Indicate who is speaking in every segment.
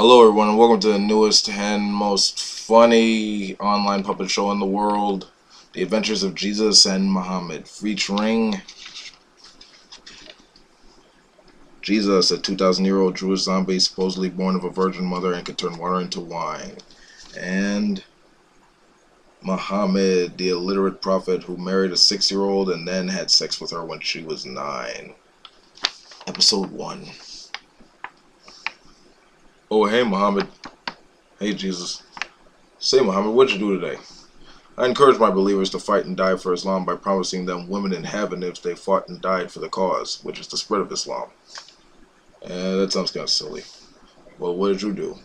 Speaker 1: Hello, everyone, and welcome to the newest and most funny online puppet show in the world, The Adventures of Jesus and Muhammad, featuring Jesus, a 2,000 year old Jewish zombie supposedly born of a virgin mother and could turn water into wine, and Muhammad, the illiterate prophet who married a six year old and then had sex with her when she was nine. Episode 1. Oh, hey, Muhammad. Hey, Jesus. Say, Muhammad, what'd you do today? I encourage my believers to fight and die for Islam by promising them women in heaven if they fought and died for the cause, which is the spread of Islam. Eh, that sounds kind of silly. Well, what did you do?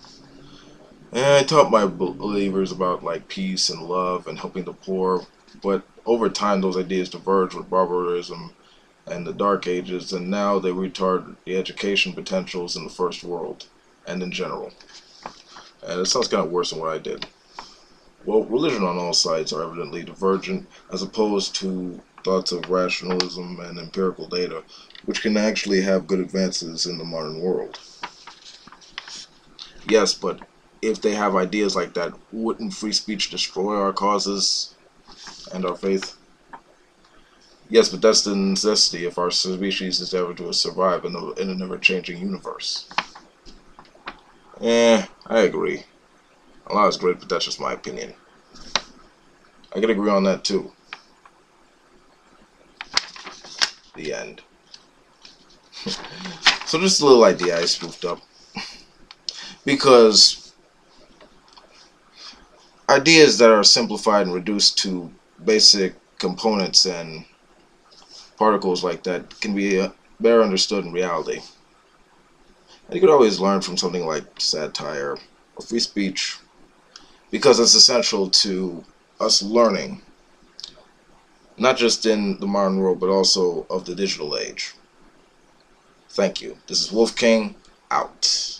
Speaker 1: Eh, I taught my believers about like peace and love and helping the poor, but over time those ideas diverged with barbarism and the Dark Ages, and now they retard the education potentials in the First World and in general. And it sounds kind of worse than what I did. Well, religion on all sides are evidently divergent, as opposed to thoughts of rationalism and empirical data, which can actually have good advances in the modern world. Yes, but if they have ideas like that, wouldn't free speech destroy our causes and our faith? Yes, but that's the necessity if our species is ever to survive in a, in a never-changing universe. Eh, I agree. Allah is great, but that's just my opinion. I can agree on that too. The end. so just a little idea I spoofed up. because ideas that are simplified and reduced to basic components and particles like that can be uh, better understood in reality. And you could always learn from something like satire or free speech because it's essential to us learning, not just in the modern world, but also of the digital age. Thank you. This is Wolf King, out.